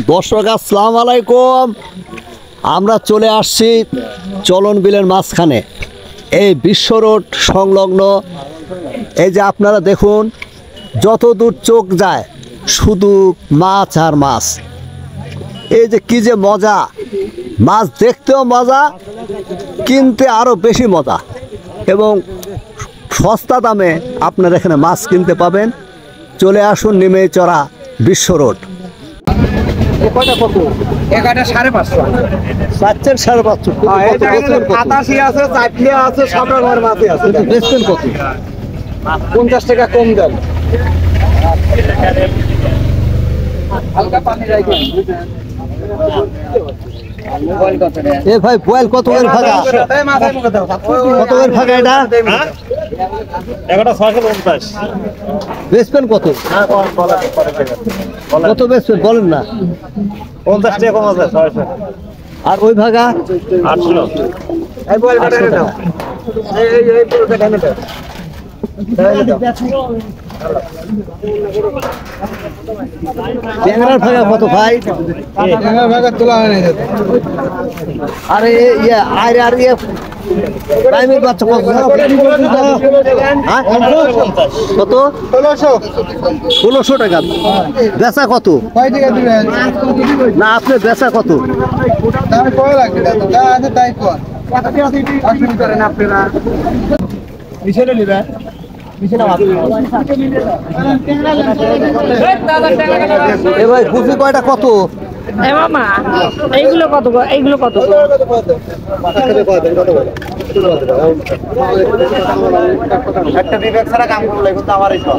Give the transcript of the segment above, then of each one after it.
দর্শক, আসসালাম আলাইকুম। আমরা চলে আসছি চলন বিলের মাঝখানে। এই বিশ্ব রোড সংলগ্ন। এই যে আপনারা দেখুন যত দূর চোখ যায়, শুধু মাছ আর মাছ। এই যে কি যে মজা। মাছ দেখতেও মজা, কিনতে আরও বেশি মজা। এবং সস্তা দামে আপনারা এখানে মাছ কিনতে পাবেন। চলে আসুন নেমে চড়া বিশ্ব রোড। এগারোটা সাড়ে পাঁচশো। চাচ্ছেন সাড়ে পাঁচশো। আটাশি আছে চাটনি আছে সব রকমের আছে। বেচছেন কত? পঞ্চাশ টাকা কম দেন হালকা পানি রাখবেন কত? এ ভাই বয়েল কত করে ফাঁকা। কত করে ফাঁকা এটা? এগারোটা ছয়শো পঞ্চাশ। বেচবেন কত? কত বেচবেন বলেন না। পঞ্চাশ টাকা কম আছে ছয়শো। আর ওই ভাগা? আটশো। কত। ট্যাংরার ভাই আরে ইয়ে আর আর ইয়ে প্রাইমের বাচ্চা কত? হ্যাঁ? কত? ষোলোশো। টাকা। বেচা কত? না আপনার বেচা কত? আপনারা ভাই গুফি কয়টা? কত? মামা এইগুলো কত এইগুলো কত? একটা বিবেক ছাড়া কাম করলে কিন্তু আমারই সব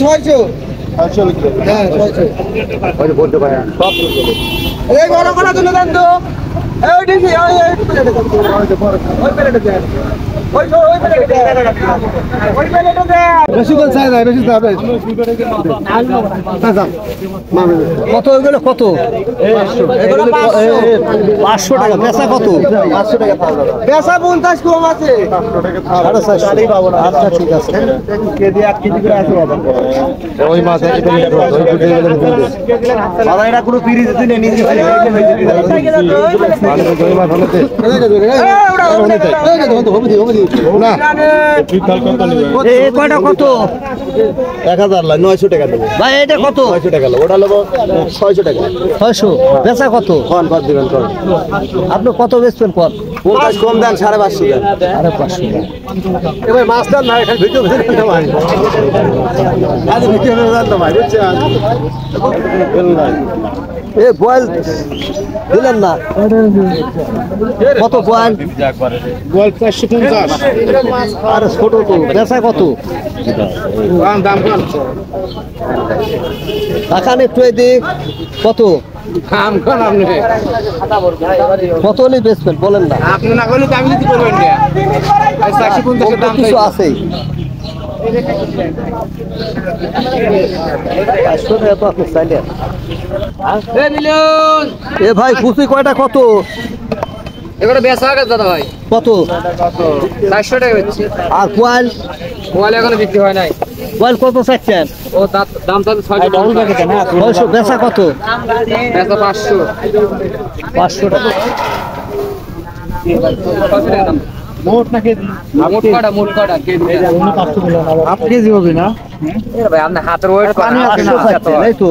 ছয়শো। হ্যাঁ ছয়শো। এই বড় করার জন্য দেন তো। ওই ডিসি ওই প্লেটে প্লেটে দেন ওই ওই ওই প্লেটে দেন ওই প্লেটে দেন বেশি করে চাই না বেশি যাবে কত এগুলো কত পাঁচশো। টাকা পেশা কত পাঁচশো টাকা বেসা পঞ্চাশ কম আছে আচ্ছা ঠিক আছে ওই মাছ এটা কোনো দিনে নিজে কয়টা কত? এক হাজার নয়শো টাকা দেবো ভাই এটা কত? নয়শো টাকা ওটা নেব ছয়শো টাকা। ছয়শো? বেচা কত? কন দিবেন আপনি কত বেচবেন পঞ্চাশ কম দেন সাড়ে পাঁচশো দেন। আরে পাঁচশো। এবার মাছ দেন না এখানে ভিডিও ভাই। আজ ভিডিও দেন তো ভাই বুঝছেন এ বয়েল দিলেন না। কত বয়েল গোয়াল চারশো আরে ছোট তো, বেচা কত? দাম কম টাকান একটু এদিক, কত? কত হলে বেচবেন, বলেন না। আপনি না করলে আমি যদি করবেন না কিছু আছেই পাঁচশো টাকা তো আপনি চাইলেন। এ ভাই কুচি কয়টা? কত? এগুলো বেচা আগে দাদা ভাই। কত? চারশো টাকা হচ্ছে। আর কোয়াল? মোবাইল এখনও বিক্রি হয় নাই। কোয়াল কত চাচ্ছেন? ও দাম তাহলে ছয়শো ছয়শো বেচা কত? বেচা পাঁচশো। পাঁচশো টাকা। মোট না কেজি? মোট কটা মোট কটা কেজি হাফ কেজি হবে না? ভাই আপনার হাতের ওয়েট পানি আছে না? এই তো।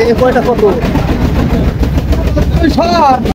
এই কয়টা কত?